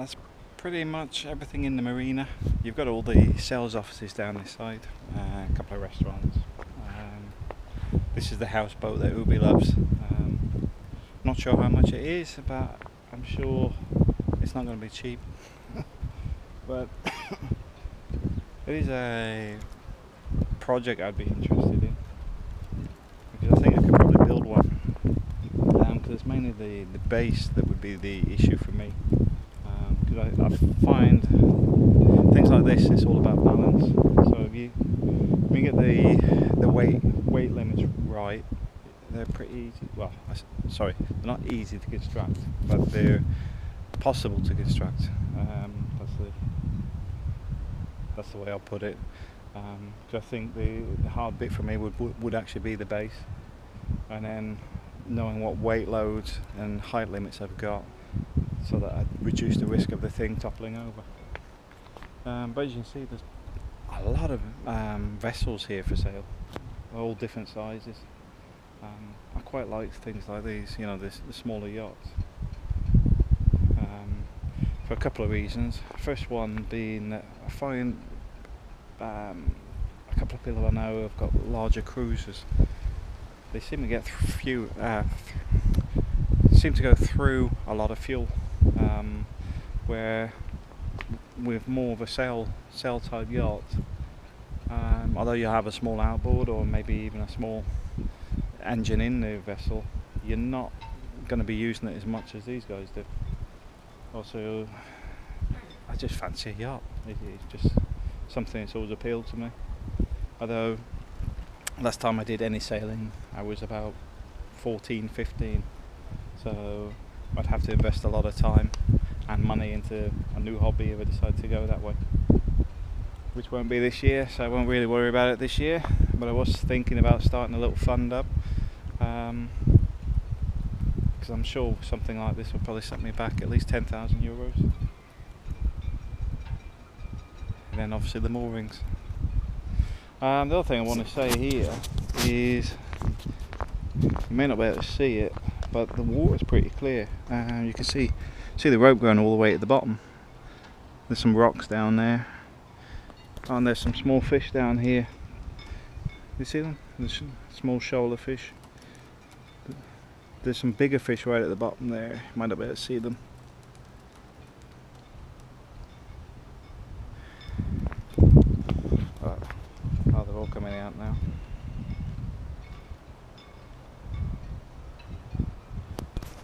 that's pretty much everything in the marina. You've got all the sales offices down this side, uh, a couple of restaurants. Um, this is the houseboat that Ubi loves. Um, not sure how much it is, but I'm sure it's not going to be cheap. but it is a project I'd be interested in because I think I could probably build one. Because it's mainly the, the base that would be the issue for me. Find things like this, it's all about balance. So if you, when you get the the weight weight limits right, they're pretty easy. Well, I sorry, they're not easy to construct, but they're possible to construct. Um, that's the that's the way I'll put it. Because I think the, the hard bit for me would, would would actually be the base, and then knowing what weight loads and height limits I've got, so that I reduce the risk of the thing toppling over. Um, but as you can see, there's a lot of um, vessels here for sale, all different sizes. Um, I quite like things like these, you know, this, the smaller yachts. Um, for a couple of reasons. First one being that I find um, a couple of people I know have got larger cruisers. They seem to get few, uh, seem to go through a lot of fuel, um, where with more of a sail sail type yacht, um, although you have a small outboard or maybe even a small engine in the vessel, you're not going to be using it as much as these guys do. Also, I just fancy a yacht. It, it's just something that's always appealed to me. Although, last time I did any sailing, I was about 14, 15. So I'd have to invest a lot of time and money into a new hobby if I decide to go that way. Which won't be this year, so I won't really worry about it this year. But I was thinking about starting a little fund up. Because I'm sure something like this will probably set me back at least 10,000 euros. And then obviously the moorings. Um, the other thing I want to say here is you may not be able to see it, but the water's pretty clear. Uh, you can see see the rope going all the way at the bottom. There's some rocks down there, and there's some small fish down here. You see them? There's small shoaler fish. There's some bigger fish right at the bottom there. You might not be able to see them. Oh they're all coming out now.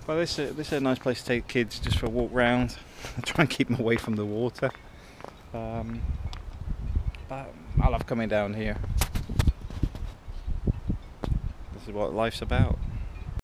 Well, this is, this is a nice place to take kids just for a walk round. Try and keep them away from the water. Um, but I love coming down here. This is what life's about.